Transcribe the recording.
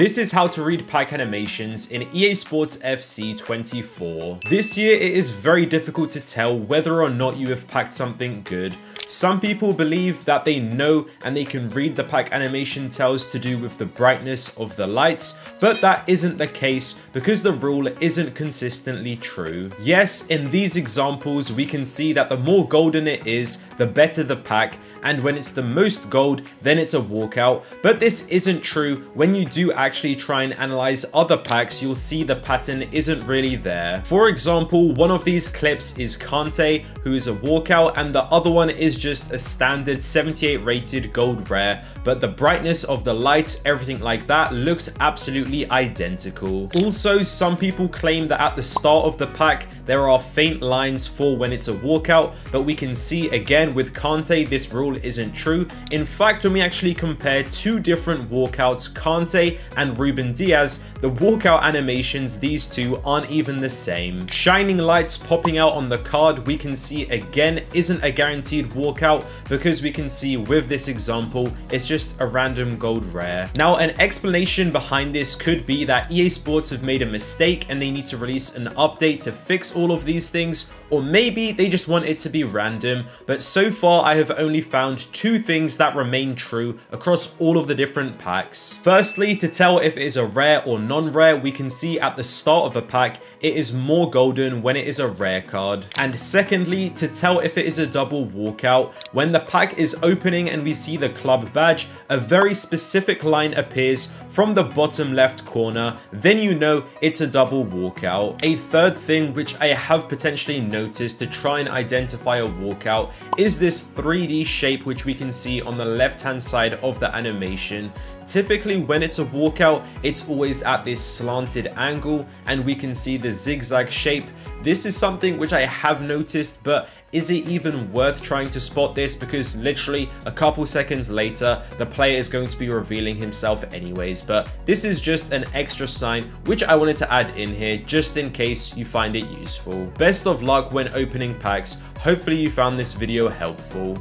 This is how to read pack animations in EA Sports FC 24. This year it is very difficult to tell whether or not you have packed something good some people believe that they know and they can read the pack animation tells to do with the brightness of the lights, but that isn't the case because the rule isn't consistently true. Yes, in these examples, we can see that the more golden it is, the better the pack, and when it's the most gold, then it's a walkout. But this isn't true. When you do actually try and analyze other packs, you'll see the pattern isn't really there. For example, one of these clips is Kante, who is a walkout, and the other one is just a standard 78 rated gold rare, but the brightness of the lights, everything like that, looks absolutely identical. Also, some people claim that at the start of the pack, there are faint lines for when it's a walkout, but we can see again with Kante, this rule isn't true. In fact, when we actually compare two different walkouts, Kante and Ruben Dias, the walkout animations, these two aren't even the same. Shining lights popping out on the card, we can see again, isn't a guaranteed walkout because we can see with this example, it's just a random gold rare. Now, an explanation behind this could be that EA Sports have made a mistake and they need to release an update to fix all of these things, or maybe they just want it to be random, but so far I have only found two things that remain true across all of the different packs. Firstly, to tell if it is a rare or non-rare, we can see at the start of a pack, it is more golden when it is a rare card. And secondly, to tell if it is a double walkout, when the pack is opening and we see the club badge, a very specific line appears from the bottom left corner, then you know it's a double walkout. A third thing which I have potentially noticed to try and identify a walkout is this 3D shape which we can see on the left hand side of the animation. Typically when it's a walkout, it's always at this slanted angle and we can see the zigzag shape. This is something which I have noticed, but is it even worth trying to spot this because literally a couple seconds later the player is going to be revealing himself anyways but this is just an extra sign which I wanted to add in here just in case you find it useful. Best of luck when opening packs, hopefully you found this video helpful.